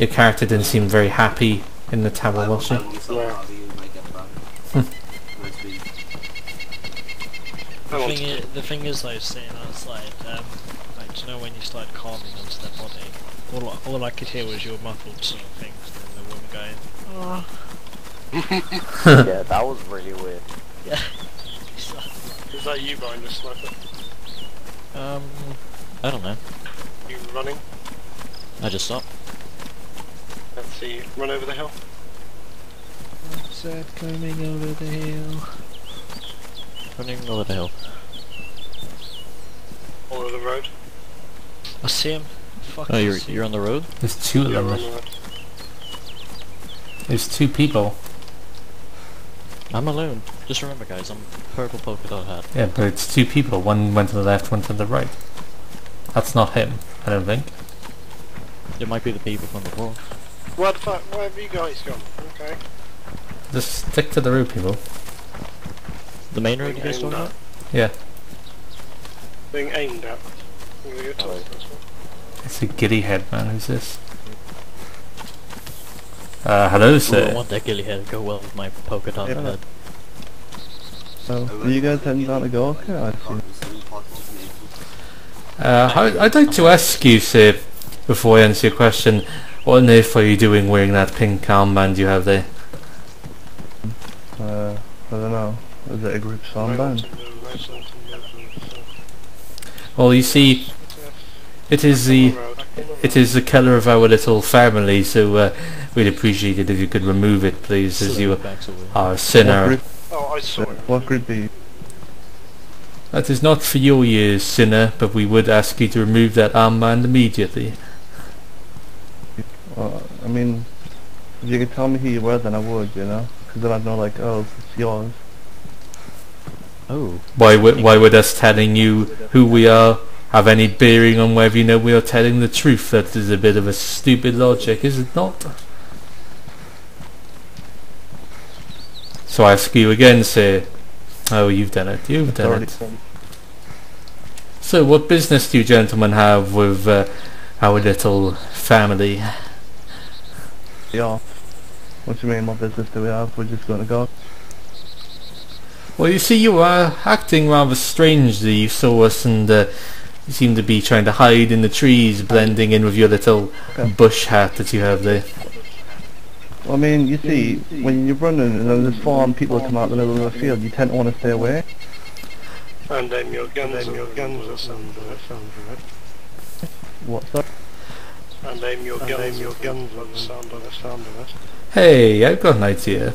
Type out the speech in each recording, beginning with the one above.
your character didn't seem very happy in the tower, was she? The thing, is, the thing is though, seeing us like, um, like, do you know when you started calming onto their body? All, I- all I could hear was your muffled sort of things, and the woman going, oh. yeah, that was really weird. Yeah. is that you behind the sniper? Um, I don't know. You running? I just stopped. Let's see. you Run over the hill. I'm Said coming over the hill. Running over the hill. Over the road. I see him. Fuck Oh, you're you're on the road. There's two of them. on the road. There's two people. I'm alone. Just remember, guys, I'm purple polka dot hat. Yeah, but it's two people. One went to the left, one to the right. That's not him, I don't think. It might be the people from before. Where the fuck? Where have you guys gone? Okay. Just stick to the road, people. The main road you guys talking about? Yeah, Being aimed at. With your toes, that's what. it's a giddy head man. Who's this? Uh, hello, Ooh, I sir. want that ghillie head to go well with my polka dot Yeah. head. So, are you guys heading down to Gorka? I see. Uh, I, I'd like to ask you, sir, before I answer your question, what on earth are you doing wearing that pink armband you have there? Uh, I don't know. Is it a group song band? onto the right onto the road. Well, you see, it is the it is the colour of our little family, so uh, we'd appreciate it if you could remove it, please, as you are a What sinner. group, Oh, I saw it. what group are you? That is not for your years, sinner, but we would ask you to remove that armband immediately. Well, I mean, if you could tell me who you were, then I would, you know? Because then I'd know, like, oh, it's yours. Oh, Why would why would us telling you who we are have any bearing on whether you know we are telling the truth? That is a bit of a stupid logic, is it not? So I ask you again, sir. Oh, you've done it. You've done it. So, what business do you gentlemen have with uh, our little family? Yeah. What do you mean, what business do we have? We're just going to go. Well, you see, you are acting rather strangely. You saw us and uh, you seem to be trying to hide in the trees, blending in with your little Okay. bush hat that you have there. Well, I mean, you see, when you're running and then there's four armed people come out the middle of the field, you tend to want to stay away. And aim your guns. Aim your guns or sound of it. Sound. What's that? And aim your guns. Aim your guns the sound of it. Sound of it. Hey, I've got an idea.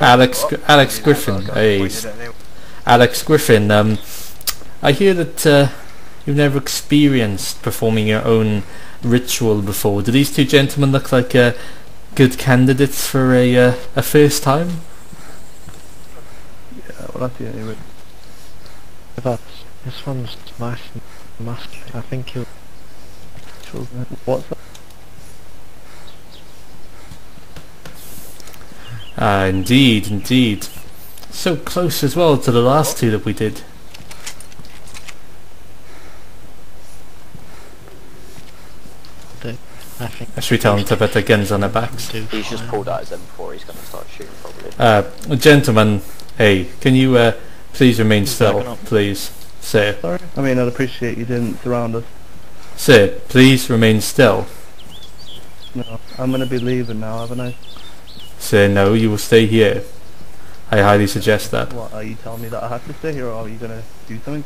Alex, Alex Griffin. Hey, Alex Griffin. Um, I hear that uh, you've never experienced performing your own ritual before. Do these two gentlemen look like uh, good candidates for a uh, a first time? Yeah, well, that's the only way. But this one's smashed. Must. I think he'll. What's that? Ah, indeed, indeed. So close as well to the last two that we did. I think. Should we tell them to put their guns on their backs? He's just pulled out his M4, he's gonna start shooting probably. Uh, gentlemen, hey, can you uh, please remain still, please? Sir, Sorry? I mean, I'd appreciate you didn't surround us. sir, please remain still. No, I'm going to be leaving now, haven't I? Sir, no, you will stay here. I highly suggest that. What, are you telling me that I have to stay here or are you going to do something?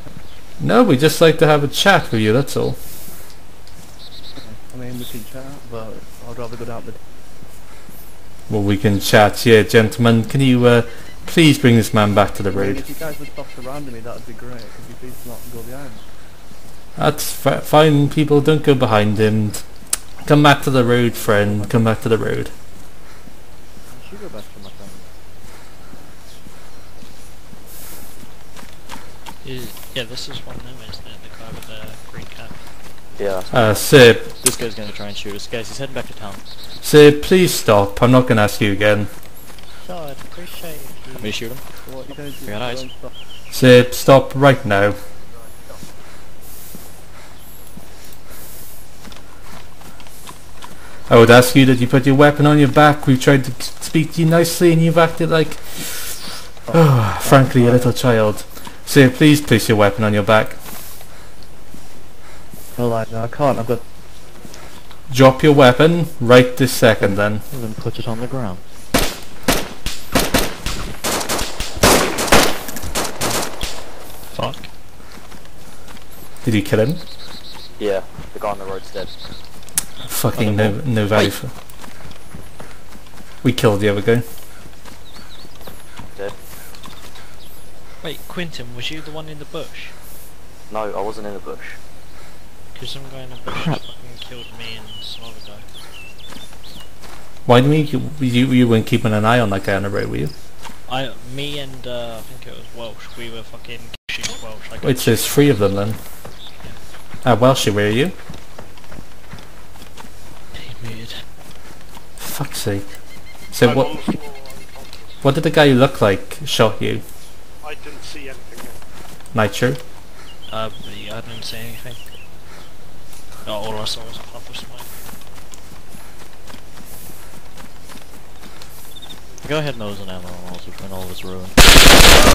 No, we just like to have a chat with you, that's all. I mean, we can chat, but I'd rather go down the... Well, we can chat, yeah, gentlemen. Can you uh, please bring this man back to the I mean, road? if you guys would stop surrounding me, that would be great. Could you please not go behind? That's fi- fine, people. Don't go behind him. Come back to the road, friend. Come back to the road. You should go back to my family. Is, yeah, this is one of them, isn't it? The guy with the green cap. Yeah, that's Uh, sir, This guy's gonna try and shoot us. Guys, he's heading back to town. sir, please stop. I'm not going to ask you again. So I'd appreciate if you. Want me shoot him? What you guys do? We got eyes. don't. Sir, stop right now. I would ask you that you put your weapon on your back. We've tried to speak to you nicely and you've acted like, oh, frankly, a little child. So please place your weapon on your back. Well, I, I can't. I've got. Drop your weapon right this second then. And then put it on the ground. Fuck. Did you kill him? Yeah, the guy on the road's dead. Fucking no, no value for... We killed the other guy. Dead. Wait, Quinton, was you the one in the bush? No, I wasn't in the bush. Because some guy in the bush Crap. fucking killed me and some other guy. Why didn't we... You, you weren't keeping an eye on that guy on the road, were you? I, me and uh, I think it was Welsh. We were fucking shooting Welsh. I got Wait, so there's three of them then. Ah, Welshie, where are you? Fuck's sake. So what... on the floor unconscious. What did the guy look like shot you? I didn't see anything. Nitro? Uh, but yeah, I didn't see anything. Oh, all I saw was a puff of smoke. Go ahead, and nose and ammo, and also when all this ruined.